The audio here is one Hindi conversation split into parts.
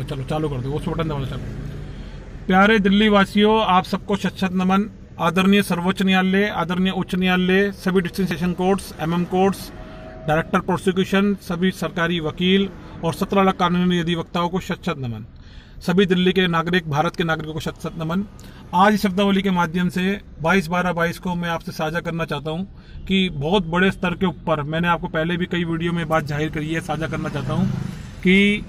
बस चलो, चालू कर दो उस बटन दबा चलो। प्यारे दिल्ली वासियों आप सबको शत नमन। आदरणीय सर्वोच्च न्यायालय, आदरणीय उच्च न्यायालय, सभी district session courts, MM courts, director prosecution, सभी सरकारी वकील और सत्रह लाख कानूनी अधिवक्ताओं को शत नमन। सभी दिल्ली के नागरिक, भारत के नागरिकों को शत नमन। आज इस शब्दावली के माध्यम से 22 बारह बाईस को मैं आपसे साझा करना चाहता हूँ कि बहुत बड़े स्तर के ऊपर, मैंने आपको पहले भी कई वीडियो में बात ज़ाहिर करी है, साझा करना चाहता हूँ कि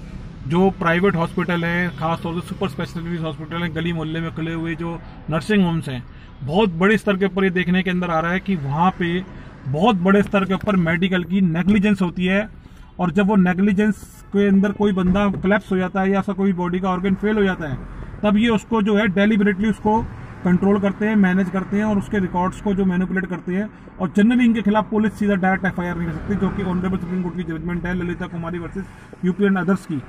जो प्राइवेट हॉस्पिटल है खासतौर से सुपर स्पेशलिटी हॉस्पिटल है, गली मोहल्ले में खुले हुए जो नर्सिंग होम्स हैं, बहुत बड़े स्तर के ऊपर ये देखने के अंदर आ रहा है कि वहाँ पे बहुत बड़े स्तर के ऊपर मेडिकल की नेग्लिजेंस होती है और जब वो नेग्लिजेंस के अंदर कोई बंदा क्लैप्स हो जाता है या ऐसा कोई बॉडी का ऑर्गन फेल हो जाता है, तब ये उसको जो है डेलीबरेटली उसको कंट्रोल करते हैं मैनेज करते हैं और उसके रिकॉर्ड्स को जो मैनिपुलेट करते हैं और जनरली इनके खिलाफ पुलिस सीधा डायरेक्ट एफआईआर नहीं कर सकती, जो कि ऑनरेबल सुप्रीम कोर्ट की जजमेंट है, Lalita Kumari versus UP and others की।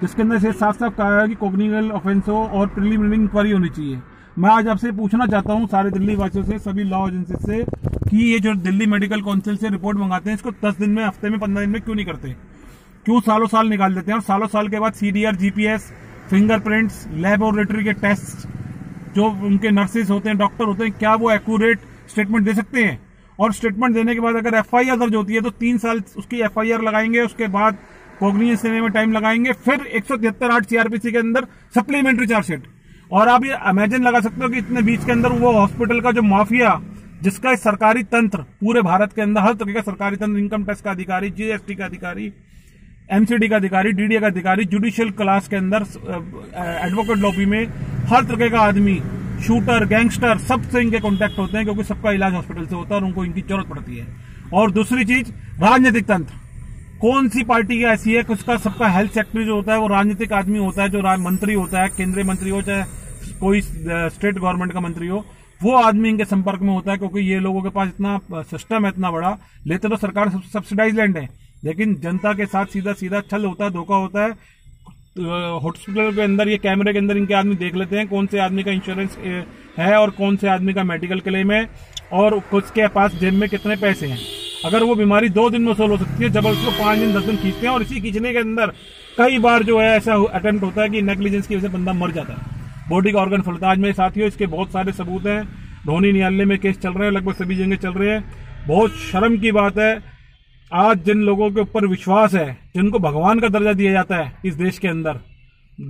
जिसके अंदर से साफ़ साफ़ कहा है कि कोग्निकल ऑफेंस हो और प्रिलिमिनरी इंक्वायरी होनी चाहिए। मैं आज आपसे पूछना चाहता हूँ सारे दिल्ली वासियों से, सभी लॉ एजेंसी से, कि ये जो दिल्ली मेडिकल काउंसिल से रिपोर्ट मंगाते हैं, इसको दस दिन में, हफ़्ते में, पंद्रह दिन में क्यों नहीं करते? क्यों सालों साल निकाल देते हैं? और सालों साल के बाद सीडीआर जीपीएस फिंगरप्रिंट्स लेबोरेटरी के टेस्ट जो उनके नर्सेज होते हैं डॉक्टर होते हैं, क्या वो एक्यूरेट स्टेटमेंट दे सकते हैं? और स्टेटमेंट देने के बाद अगर एफआईआर दर्ज होती है तो तीन साल उसकी एफआईआर लगाएँगे, उसके बाद कोग्निजेंस देने में टाइम लगाएँगे, फिर एक सौ तिहत्तर आठ सीआरपीसी के अंदर सप्लीमेंट्री चार्जशीट और आप ये इमेजिन लगा सकते हो कि इतने बीच के अंदर वो हॉस्पिटल का जो माफिया जिसका सरकारी तंत्र, पूरे भारत के अंदर, हर तरह का सरकारी तंत्र इनकम टैक्स का अधिकारी जीएसटी का अधिकारी एमसीडी का अधिकारी डीडीए का अधिकारी जुडिशियल क्लास के अंदर एडवोकेट लॉबी में हर तरह का आदमी शूटर गैंगस्टर सबसे इनके कॉन्टेक्ट होते हैं, क्योंकि सबका इलाज हॉस्पिटल से होता है और उनको इनकी ज़रूरत पड़ती है। और दूसरी चीज़, राजनीतिक तंत्र। कौन सी पार्टी ऐसी है कि उसका सबका हेल्थ सेक्रेटरी जो होता है, वो राजनीतिक आदमी होता है, जो मंत्री होता है, केंद्रीय मंत्री हो चाहे कोई स्टेट गवर्नमेंट का मंत्री हो, वो आदमी इनके संपर्क में होता है, क्योंकि ये लोगों के पास इतना सिस्टम है, इतना बड़ा। लेते तो सरकार सब्सिडाइज लैंड है। लेकिन जनता के साथ सीधा सीधा छल होता है, धोखा होता है। हॉस्पिटल के अंदर ये कैमरे के अंदर इनके आदमी देख लेते हैं कौन से आदमी का इंश्योरेंस है और कौन से आदमी का मेडिकल क्लेम है, और उसके पास जेब में कितने पैसे हैं। अगर वो बीमारी दो दिन में सोल हो सकती है, जब उसको पाँच दिन, दस दिन खींचते हैं और इसी खींचने के अंदर कई बार जो है ऐसा अटेम्प्ट होता है कि नेग्लिजेंस की वजह से बंदा मर जाता है। बॉडी का ऑर्गन फलता आज मेरे साथियों, इसके बहुत सारे सबूत हैं। धोनी न्यायालय में केस चल रहे हैं, लगभग सभी जगह चल रहे हैं। बहुत शर्म की बात है। आज जिन लोगों के ऊपर विश्वास है, जिनको भगवान का दर्जा दिया जाता है इस देश के अंदर,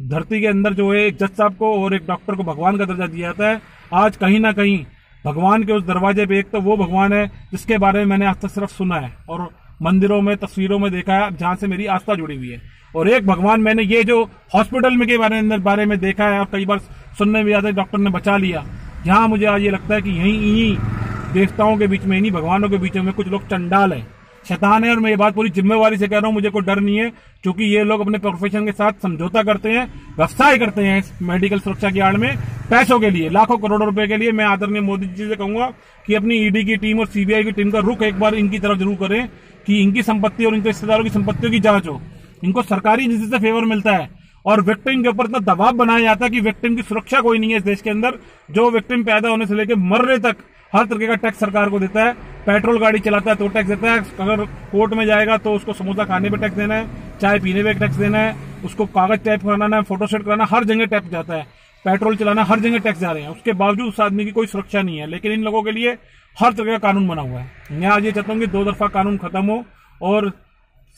धरती के अंदर जो है एक जज साहब को और एक डॉक्टर को भगवान का दर्जा दिया जाता है। आज कहीं ना कहीं भगवान के उस दरवाजे पे एक तो वो भगवान है जिसके बारे में मैंने आज तक सिर्फ़ सुना है और मंदिरों में, तस्वीरों में देखा है, जहाँ से मेरी आस्था जुड़ी हुई है। और एक भगवान मैंने ये जो हॉस्पिटल में के बारे में बारे में देखा है और कई बार सुनने में आता है, डॉक्टर ने बचा लिया। यहाँ मुझे आज ये लगता है कि यहीं इन्हीं देवताओं के बीच में, इन्हीं भगवानों के बीच में कुछ लोग चंडाल है। शैतान है और मैं ये बात पूरी जिम्मेवारी से कह रहा हूँ, मुझे कोई डर नहीं है, क्योंकि ये लोग अपने प्रोफेशन के साथ समझौता करते हैं, व्यवसाय करते हैं मेडिकल सुरक्षा की आड़ में, पैसों के लिए, लाखों करोड़ों रुपए के लिए। मैं आदरणीय मोदी जी से कहूँगा कि अपनी ईडी की टीम और सीबीआई की टीम का रुख एक बार इनकी तरफ़ ज़रूर करें, कि इनकी संपत्ति और इनके रिश्तेदारों की संपत्तियों की जाँच हो। इनको सरकारी एजेंसी से फेवर मिलता है और विक्टिम के ऊपर इतना दबाव बनाया जाता है कि विक्टिम की सुरक्षा कोई नहीं है इस देश के अंदर। जो विक्टिम पैदा होने से लेकर मरने तक हर तरीके का टैक्स सरकार को देता है। पेट्रोल गाड़ी चलाता है तो टैक्स देता है। अगर कोर्ट में जाएगा तो उसको समोसा खाने पे टैक्स देना है, चाय पीने पे टैक्स देना है, उसको कागज़ टाइप कराना है फोटोशूट कराना, हर जगह टैक्स जाता है। पेट्रोल चलाना, हर जगह टैक्स जा रहे हैं। उसके बावजूद उस आदमी की कोई सुरक्षा नहीं है। लेकिन इन लोगों के लिए हर तरह का कानून बना हुआ है। मैं आज ये चाहता हूँ कि दो दफ़ा कानून खत्म हो और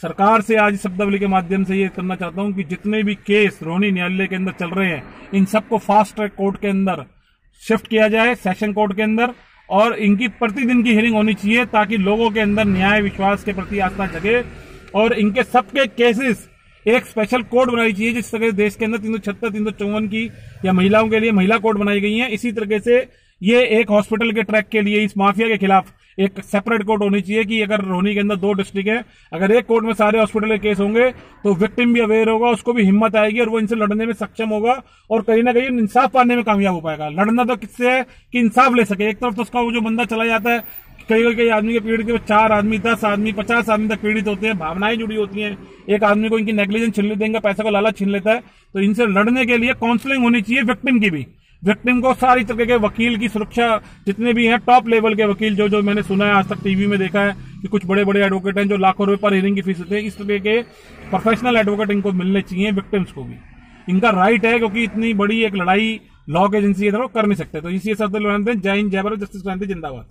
सरकार से आज शब्दावली के माध्यम से ये करना चाहता हूँ कि जितने भी केस रोनी न्यायालय के अंदर चल रहे हैं, इन सबको फास्ट ट्रैक कोर्ट के अंदर शिफ्ट किया जाए सेशन कोर्ट के अंदर और इनकी प्रतिदिन की हियरिंग होनी चाहिए ताकि लोगों के अंदर न्याय, विश्वास के प्रति आस्था जगे और इनके सबके केसेस एक स्पेशल कोड बनाई चाहिए जिस तरह देश के अंदर तीन सौ छत्तर तीन सौ चौवन की या महिलाओं के लिए महिला कोड बनाई गई है। इसी तरीके से ये एक हॉस्पिटल के ट्रैक के लिए इस माफिया के खिलाफ एक सेपरेट कोर्ट होनी चाहिए कि अगर रोहनी के अंदर दो डिस्ट्रिक्ट है, अगर एक कोर्ट में सारे हॉस्पिटल के केस होंगे तो विक्टिम भी अवेयर होगा, उसको भी हिम्मत आएगी और वो इनसे लड़ने में सक्षम होगा और कहीं ना कहीं इंसाफ पाने में कामयाब हो पाएगा। लड़ना तो किससे है कि इंसाफ ले सके। एक तरफ़ तो उसका वो जो बंदा चला जाता है, कई कई कई आदमी के पीड़ित चार आदमी, दस आदमी, पचास आदमी तक पीड़ित होते हैं, भावनाएँ जुड़ी होती हैं। एक आदमी को इनकी नेग्लिजेंस छीन देंगे पैसा को लालच छीन लेता है। तो इनसे लड़ने के लिए काउंसलिंग होनी चाहिए विक्टिम की भी। विक्टिम को सारी तरह के वकील की सुरक्षा, जितने भी हैं टॉप लेवल के वकील, जो जो मैंने सुना है, आज तक टीवी में देखा है कि कुछ बड़े बड़े एडवोकेट हैं जो लाखों रुपए पर हियरिंग की फ़ीस देते हैं। इस तरह के प्रोफेशनल एडवोकेट इनको मिलने चाहिए विक्टिम्स को भी। इनका राइट है क्योंकि इतनी बड़ी एक लड़ाई लॉ एजेंसी है तो कर नहीं सकते। तो इसी शब्द जय हिंद, जय भारत जस्टिस जिंदाबाद।